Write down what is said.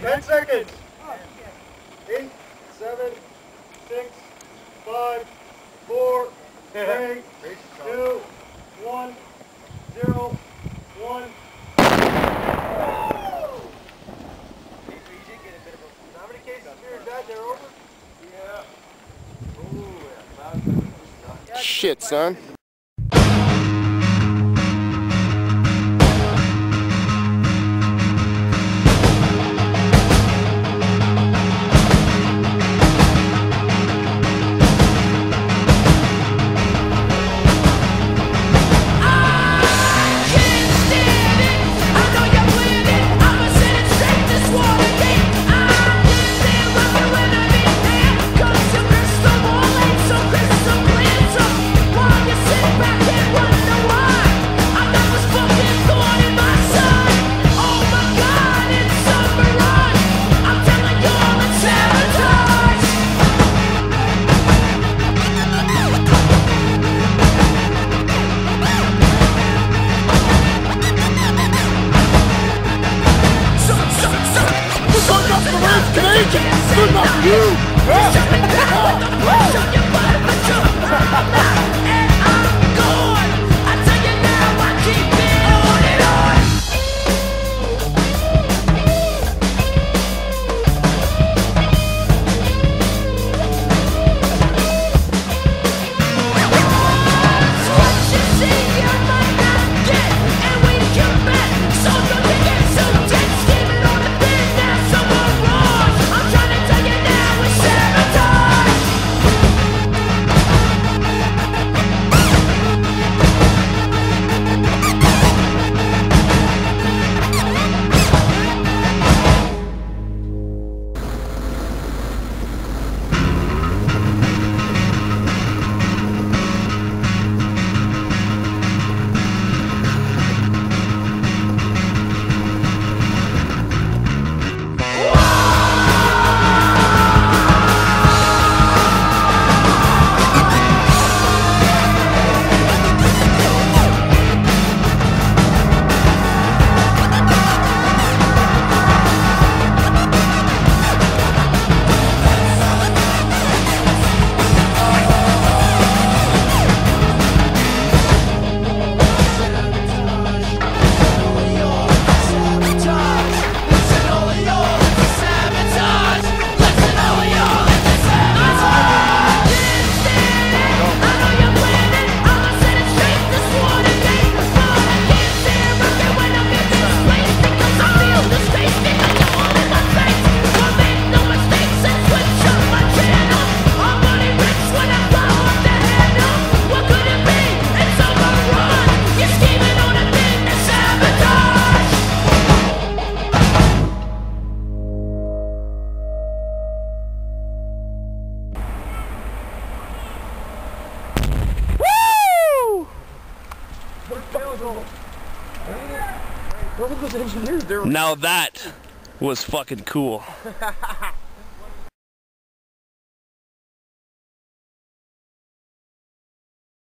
Ten seconds. Eight, seven, six, five, four, three, two, one, zero, one. How many cases here died there over? Yeah. Shit, son. enough for you! Now that was fucking cool.